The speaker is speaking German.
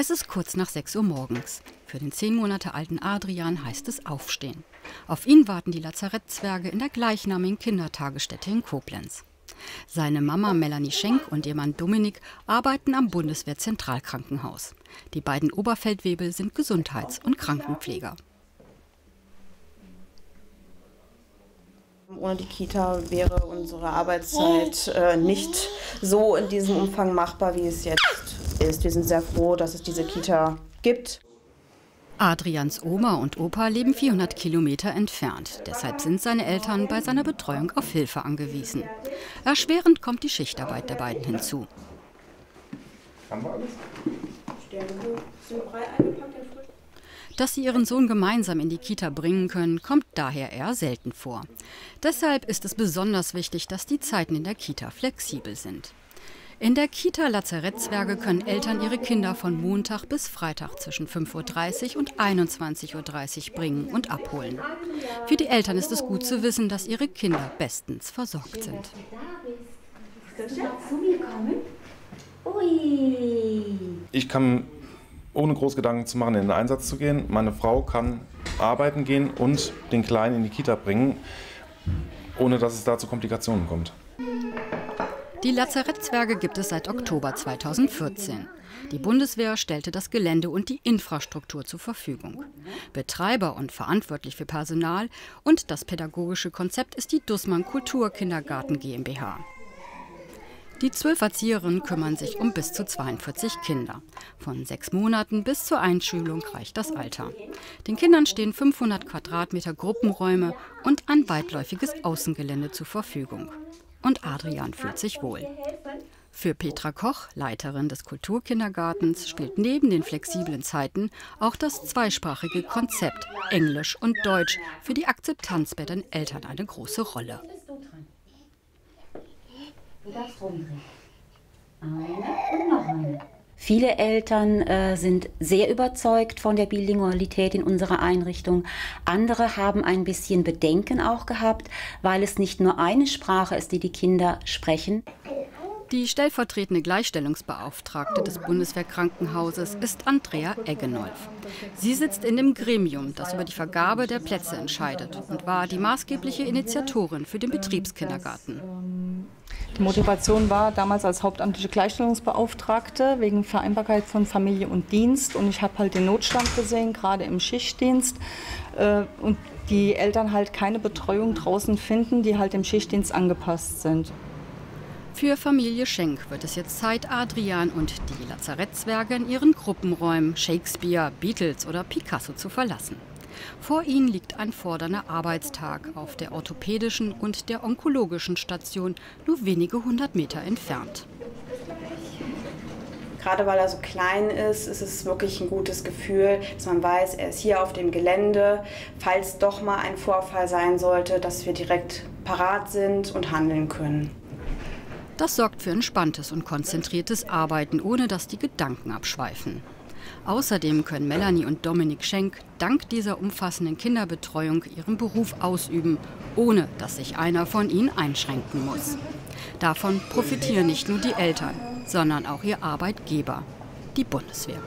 Es ist kurz nach 6 Uhr morgens. Für den zehn Monate alten Adrian heißt es aufstehen. Auf ihn warten die Lazarettzwerge in der gleichnamigen Kindertagesstätte in Koblenz. Seine Mama Melanie Schenk und ihr Mann Dominik arbeiten am Bundeswehrzentralkrankenhaus. Die beiden Oberfeldwebel sind Gesundheits- und Krankenpfleger. Ohne die Kita wäre unsere Arbeitszeit äh, nicht so in diesem Umfang machbar, wie es jetzt ist. Wir sind sehr froh, dass es diese Kita gibt. Adrians Oma und Opa leben 400 Kilometer entfernt. Deshalb sind seine Eltern bei seiner Betreuung auf Hilfe angewiesen. Erschwerend kommt die Schichtarbeit der beiden hinzu. Haben wir alles? Dass sie ihren Sohn gemeinsam in die Kita bringen können, kommt daher eher selten vor. Deshalb ist es besonders wichtig, dass die Zeiten in der Kita flexibel sind. In der Kita Lazarettzwerge können Eltern ihre Kinder von Montag bis Freitag zwischen 5.30 Uhr und 21.30 Uhr bringen und abholen. Für die Eltern ist es gut zu wissen, dass ihre Kinder bestens versorgt sind. Ich kann ohne groß Gedanken zu machen in den Einsatz zu gehen. Meine Frau kann arbeiten gehen und den Kleinen in die Kita bringen, ohne dass es da zu Komplikationen kommt. Die Lazarettzwerge gibt es seit Oktober 2014. Die Bundeswehr stellte das Gelände und die Infrastruktur zur Verfügung. Betreiber und verantwortlich für Personal und das pädagogische Konzept ist die Dussmann Kulturkindergarten GmbH. Die zwölf Erzieherinnen kümmern sich um bis zu 42 Kinder. Von sechs Monaten bis zur Einschulung reicht das Alter. Den Kindern stehen 500 Quadratmeter Gruppenräume und ein weitläufiges Außengelände zur Verfügung. Und Adrian fühlt sich wohl. Für Petra Koch, Leiterin des Kulturkindergartens, spielt neben den flexiblen Zeiten auch das zweisprachige Konzept Englisch und Deutsch für die Akzeptanz bei den Eltern eine große Rolle. Du darfst rumdrehen. Eine und noch eine. Viele Eltern äh, sind sehr überzeugt von der Bilingualität in unserer Einrichtung. Andere haben ein bisschen Bedenken auch gehabt, weil es nicht nur eine Sprache ist, die die Kinder sprechen. Die stellvertretende Gleichstellungsbeauftragte des Bundeswehrkrankenhauses ist Andrea Eggenolf. Sie sitzt in dem Gremium, das über die Vergabe der Plätze entscheidet und war die maßgebliche Initiatorin für den Betriebskindergarten. Die Motivation war damals als hauptamtliche Gleichstellungsbeauftragte wegen Vereinbarkeit von Familie und Dienst. Und ich habe halt den Notstand gesehen, gerade im Schichtdienst. Äh, und die Eltern halt keine Betreuung draußen finden, die halt dem Schichtdienst angepasst sind. Für Familie Schenk wird es jetzt Zeit, Adrian und die Lazarettzwerge in ihren Gruppenräumen Shakespeare, Beatles oder Picasso zu verlassen. Vor ihnen liegt ein fordernder Arbeitstag auf der orthopädischen und der onkologischen Station nur wenige hundert Meter entfernt. Gerade weil er so klein ist, ist es wirklich ein gutes Gefühl, dass man weiß, er ist hier auf dem Gelände. Falls doch mal ein Vorfall sein sollte, dass wir direkt parat sind und handeln können. Das sorgt für entspanntes und konzentriertes Arbeiten, ohne dass die Gedanken abschweifen. Außerdem können Melanie und Dominik Schenk dank dieser umfassenden Kinderbetreuung ihren Beruf ausüben, ohne dass sich einer von ihnen einschränken muss. Davon profitieren nicht nur die Eltern, sondern auch ihr Arbeitgeber, die Bundeswehr.